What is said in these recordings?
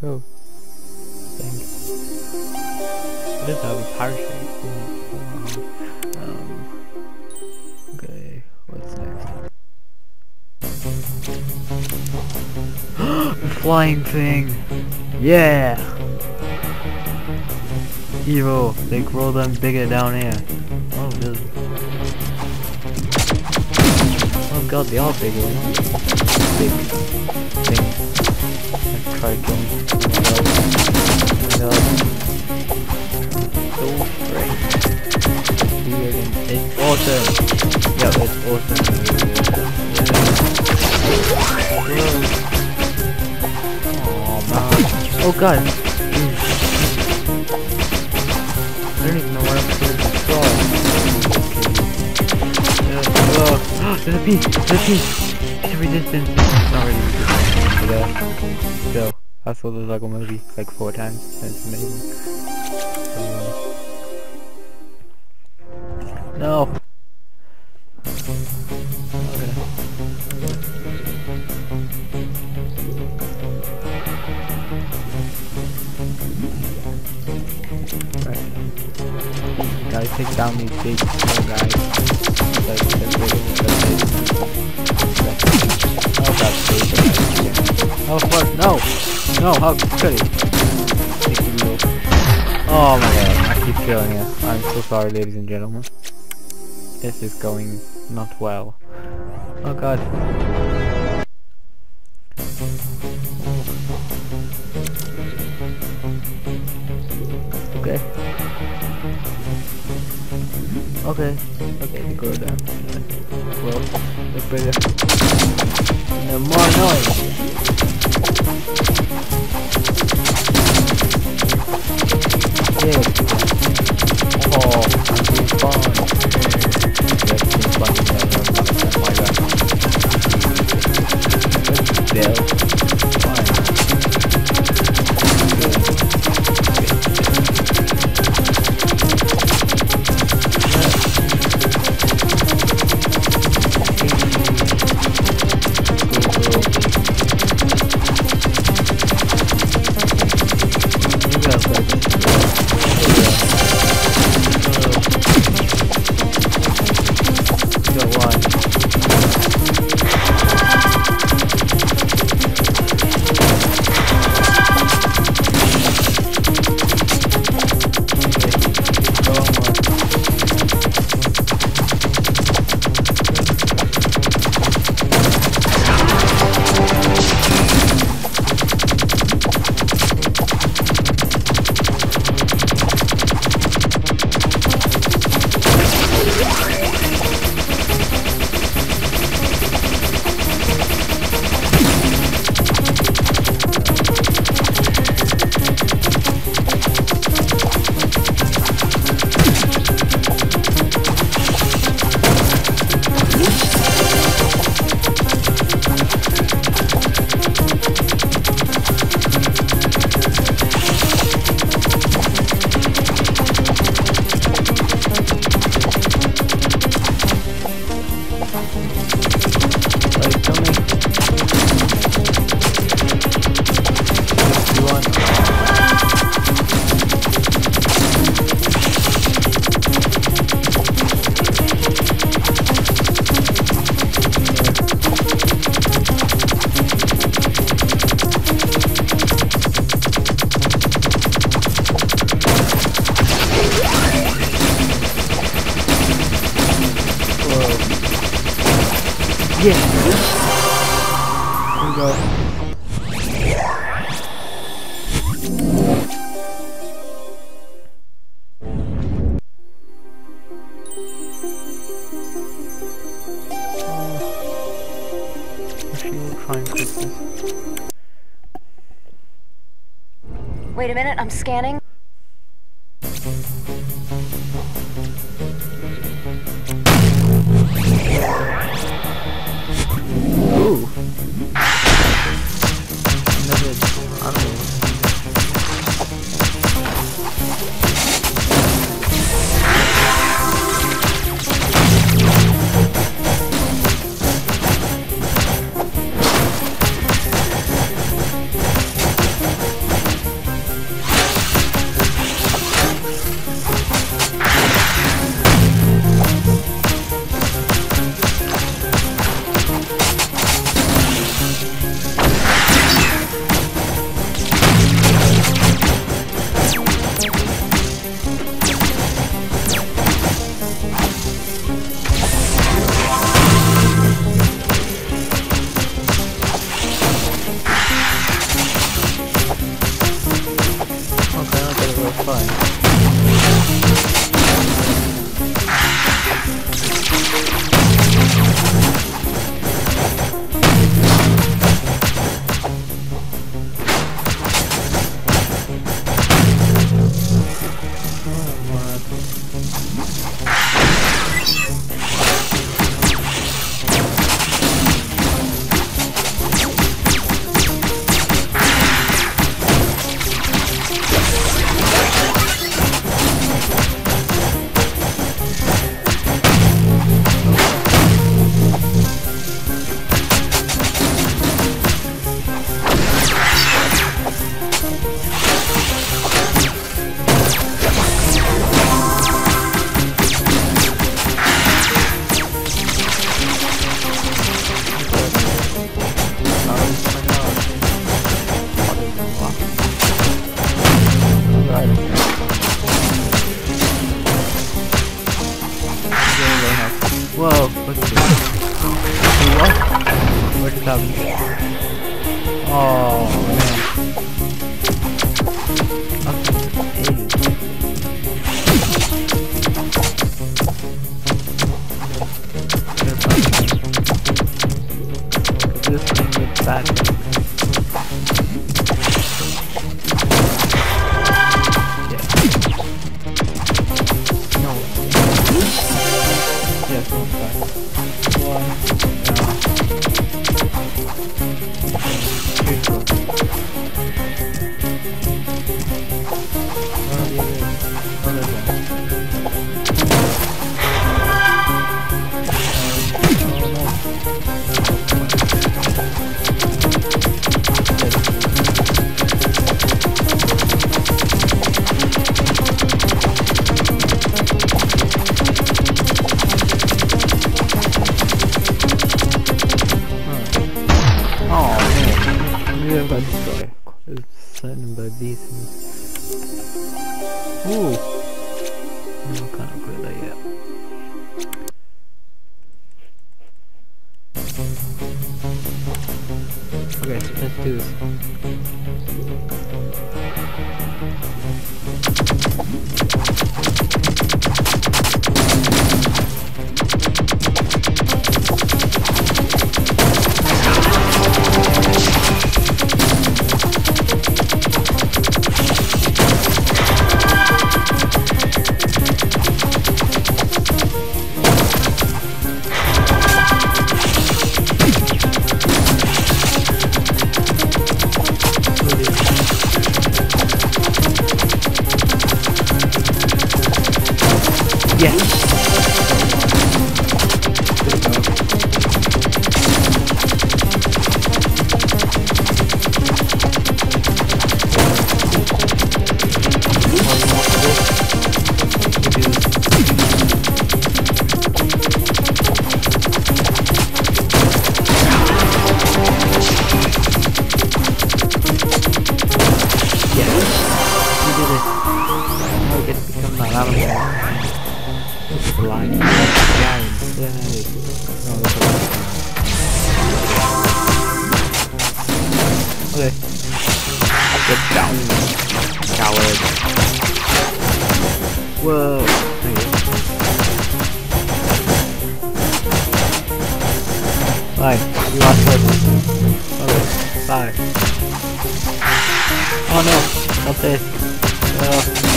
throat. I think. It does have a parachute. Um, okay, what's next? the flying thing! Yeah! Evo, they grow them bigger down here. Oh, really? Oh god, they are bigger. Big. Going. Oh my god. So. Weird and it's awesome. Yeah, it's awesome. Oh man. Oh god. I don't even know where I'm supposed to destroy. Yeah. Oh, there's a piece! There's a piece! It's resistance! Not really resistance. Yeah. So, I saw the Lego movie like four times. and It's amazing. So, no! Right. Gotta take down these big guys. Like, Oh fuck, no! No, how could he? Oh my god, I keep killing it. I'm so sorry ladies and gentlemen. This is going not well. Oh god. Okay. Okay. Okay, they go down. Well, bigger. And they're more annoying. Yeah. Whoa. Yeah. Here we go. Oh. Wish you would try and click this. Wait a minute, I'm scanning. for fun. What? Oh, man. This thing with bad certain by these things. Ooh, no good idea. Okay, let's do this. Get down. Coward. Whoa. Bye. You lost it. Bye. Oh no. Not this. Uh,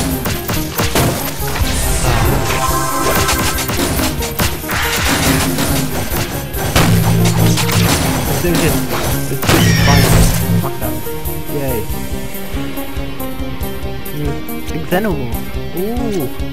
Let's New Ooh.